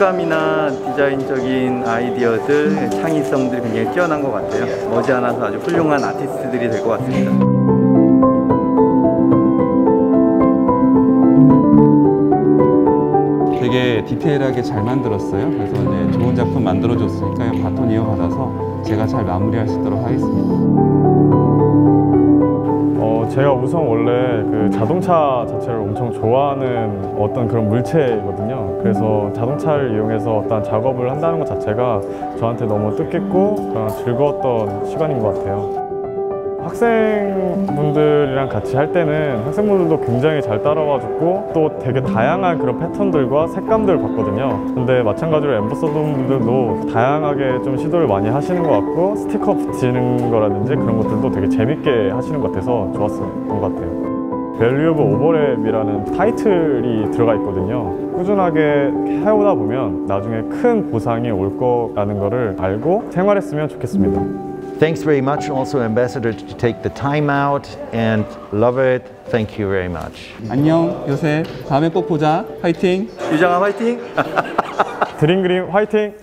촉감이나 디자인적인 아이디어들, 창의성들이 굉장히 뛰어난 것 같아요. 머지않아서 아주 훌륭한 아티스트들이 될 것 같습니다. 되게 디테일하게 잘 만들었어요. 그래서 이제 좋은 작품 만들어줬으니까 바톤 이어받아서 제가 잘 마무리할 수 있도록 하겠습니다. 어, 제가 우선 원래 그 자동차 자체를 엄청 좋아하는 어떤 그런 물체거든요. 그래서 자동차를 이용해서 어떤 작업을 한다는 것 자체가 저한테 너무 뜻깊고 즐거웠던 시간인 것 같아요. 학생분들이랑 같이 할 때는 학생분들도 굉장히 잘 따라와 줬고 또 되게 다양한 그런 패턴들과 색감들을 봤거든요. 근데 마찬가지로 ambassador 분들도 다양하게 좀 시도를 많이 하시는 것 같고 스티커 붙이는 거라든지 그런 것들도 되게 재밌게 하시는 것 같아서 좋았던 것 같아요. Value of Overlap이라는 타이틀이 들어가 있거든요. 꾸준하게 해오다 보면 나중에 큰 보상이 올 거라는 거를 알고 생활했으면 좋겠습니다. Thanks very much also Ambassador to take the time out and love it. Thank you very much. 안녕 요새 다음에 꼭 보자. 화이팅. 유정아 화이팅. 드림 그림 화이팅.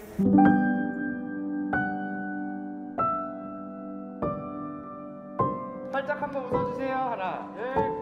살짝 한번 웃어주세요. 하나, 둘.